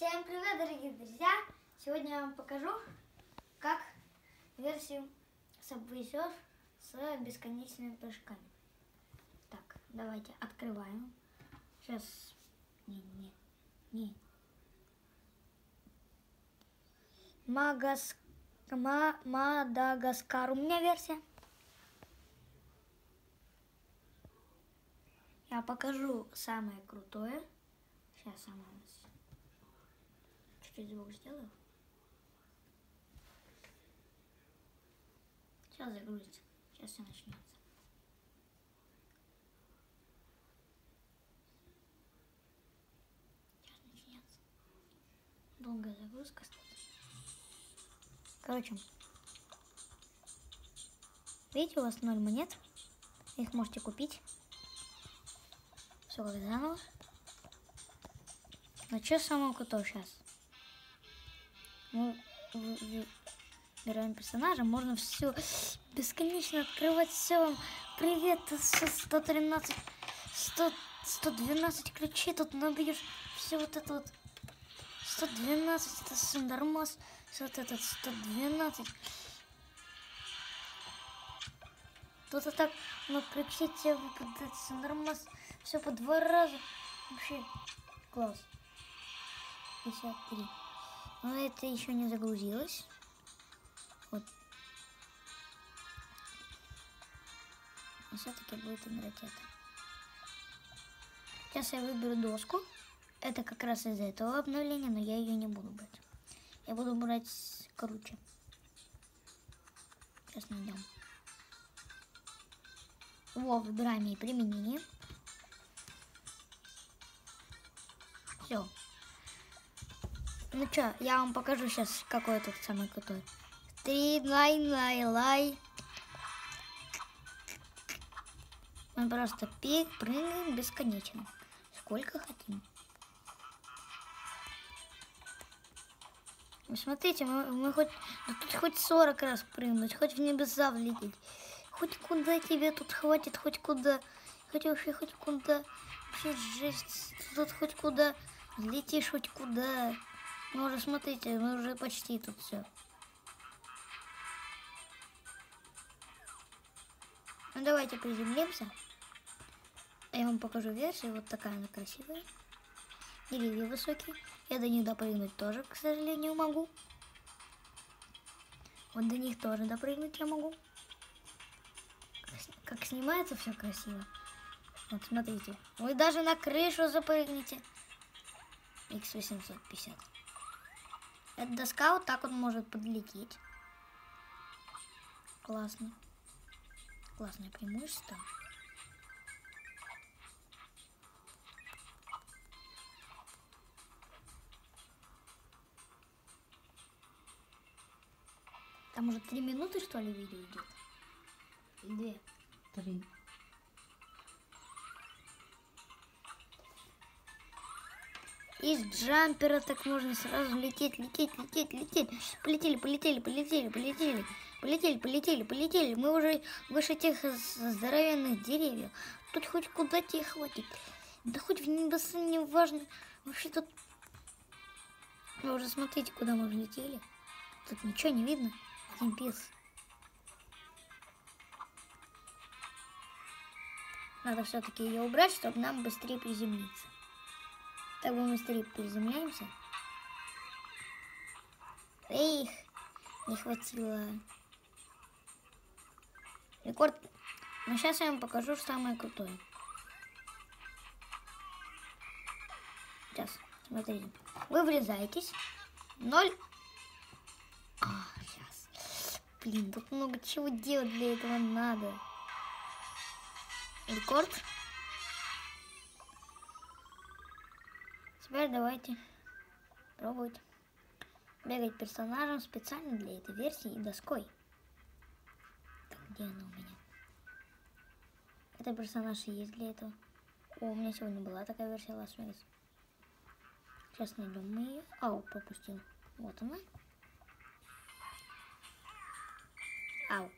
Всем привет, дорогие друзья! Сегодня я вам покажу, как версию Subway с бесконечными прыжками. Так, давайте открываем. Сейчас... Не, не, не. Магас... Ма... Мадагаскар у меня версия. Я покажу самое крутое. Сейчас самое чуть-чуть звук сделаю. Сейчас загрузится. Сейчас все начнется. Сейчас начнется. Долгая загрузка. Короче. Видите, у вас ноль монет. Их можете купить. Все как заново. Но что самое крутое сейчас? Мы выбираем персонажа, можно все бесконечно открывать все. Привет, 113, 100, 112 ключей, тут набьешь все вот это вот. 112, это Сандермас, все вот этот 112. Тут и так на ключи тебе выпадает Сандермас, все по два раза. Вообще класс. 53. Но это еще не загрузилось. Вот. Но все-таки будет играть это. Сейчас я выберу доску. Это как раз из этого обновления, но я ее не буду брать. Я буду брать круче. Сейчас найдем. Во, выбираем ей применение. Все. Ну что, я вам покажу сейчас, какой тут самый крутой. Три лай лай лай. Мы просто пик, прыгаем бесконечно. Сколько хотим. Вы смотрите, мы, мы хоть, тут хоть 40 раз прыгнуть, хоть в небеса влететь. Хоть куда тебе тут хватит, хоть куда. Хоть вообще хоть куда. Вообще жесть. Тут хоть куда. Летишь хоть куда. Ну уже смотрите, мы уже почти тут все. Ну давайте приземлимся. Я вам покажу версию. Вот такая она красивая. Деревья высокие. Я до них допрыгнуть тоже, к сожалению, могу. Вот до них тоже допрыгнуть я могу. Как снимается все красиво. Вот смотрите. Вы даже на крышу запрыгнете. X850. Эта доска вот так вот может подлететь. Классно. Классное преимущество. Там уже три минуты, что ли, видео идет? Две. Три. Из джампера так можно сразу лететь, лететь, лететь, лететь. Полетели, полетели, полетели, полетели. Полетели, полетели, полетели. Мы уже выше тех здоровенных деревьев. Тут хоть куда тебе хватит. Да хоть в небеса не важно. Вообще тут... Вы уже смотрите, куда мы влетели. Тут ничего не видно. Один пес. Надо все-таки ее убрать, чтобы нам быстрее приземлиться. Так мы быстрее приземляемся. Эх, не хватило. Рекорд. Но сейчас я вам покажу самое крутое. Сейчас, смотрите. Вы врезаетесь. Ноль. А, сейчас. Блин, тут много чего делать для этого надо. Рекорд. Теперь давайте пробовать бегать персонажем специально для этой версии и доской. Так, где она у меня? Это персонаж и есть для этого. О, у меня сегодня была такая версия Лас Вегас. Сейчас найдем мы ее. Ау, пропустил. Вот она. Ау,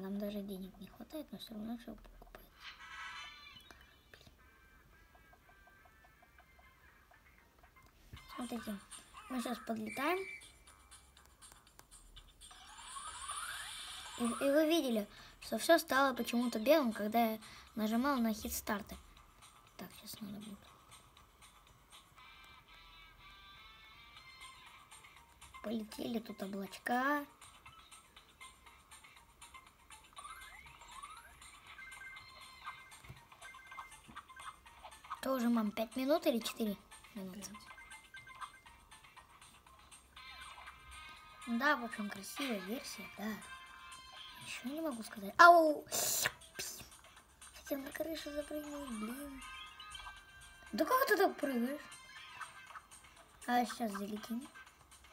нам даже денег не хватает, но все равно все покупает. Смотрите, мы сейчас подлетаем. И, и вы видели, что все стало почему-то белым, когда я нажимал на хит старта. Так, сейчас надо будет. Полетели тут облачка. Тоже, мам, 5 минут или 4 минуты? Да, в общем, красивая версия, да. Ничего не могу сказать. Ау! Хотел на крышу запрыгнуть, блин. Да как ты так прыгаешь? А сейчас залетим.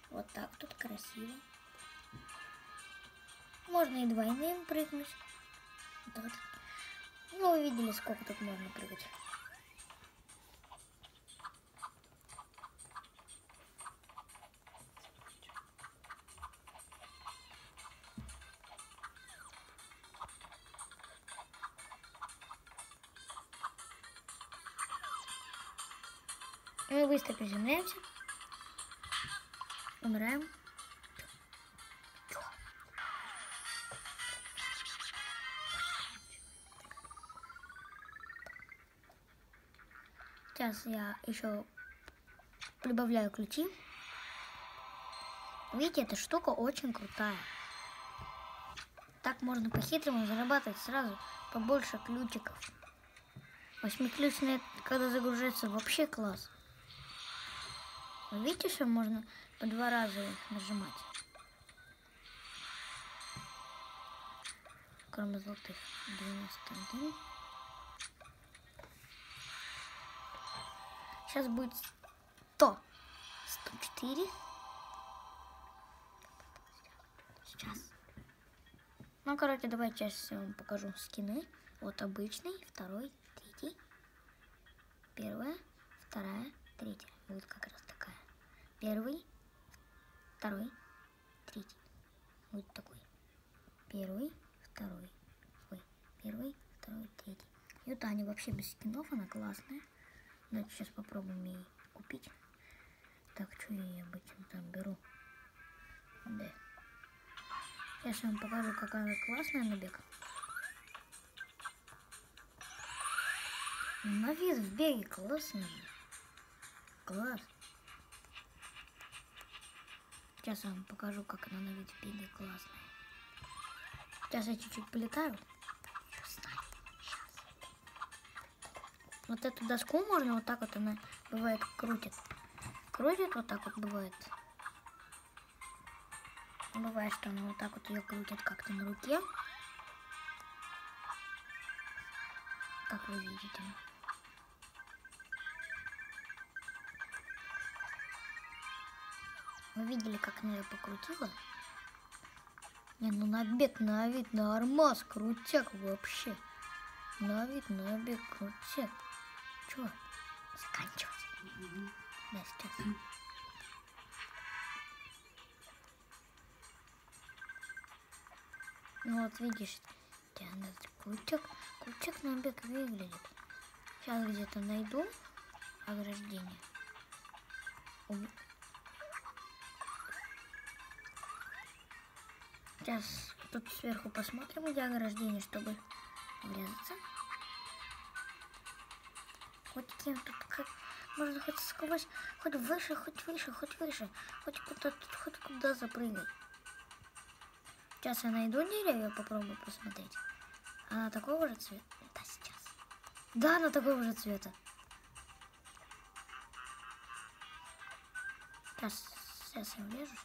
Вот так тут красиво. Можно и двойным прыгнуть. Вот. Ну, вы видели, сколько тут можно прыгать. Мы быстро приземляемся. Умираем. Сейчас я еще прибавляю ключи. Видите, эта штука очень крутая. Так можно по-хитрому зарабатывать сразу побольше ключиков. Восьмиключная, когда загружается, вообще класс. Видите, что можно по два раза нажимать? Кроме золотых. 91. Сейчас будет 100. 104. Сейчас. Ну, короче, давайте сейчас я вам покажу скины. Вот обычный, второй, третий. Первая, вторая, третья. Вот как раз. Первый, второй, третий. Вот такой. Первый, второй. Ой, первый, второй, третий. И вот Аня вообще без скинов, она классная. Давайте сейчас попробуем ей купить. Так, что я обычно там беру? Да. Сейчас я вам покажу, какая классная набег. На вид в беге классная. Класс. Сейчас я вам покажу, как она на вид в беге классная. Сейчас я чуть-чуть полетаю. Вот эту доску можно вот так вот она бывает крутит. Крутит вот так вот бывает. Бывает, что она вот так вот ее крутит как-то на руке. Как вы видите. Вы видели, как она ее покрутила? Не, ну на бег, на вид, на армаз, крутяк вообще. На вид, на бег, крутяк. Чё? Заканчивать. Да, сейчас. Ну вот видишь, Диана, крутяк, крутяк на бег выглядит. Сейчас где-то найду ограждение. Сейчас тут сверху посмотрим, где ограждение, чтобы врезаться. Хоть кем тут как можно хоть сквозь, хоть выше, хоть выше, хоть выше, хоть куда хоть куда запрыгать. Сейчас я найду деревья, попробую посмотреть. Она такого же цвета? Да, сейчас. Да, она такого же цвета. Сейчас, сейчас я влезу.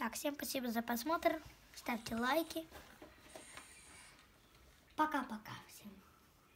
Так, всем спасибо за просмотр. Ставьте лайки. Пока-пока всем.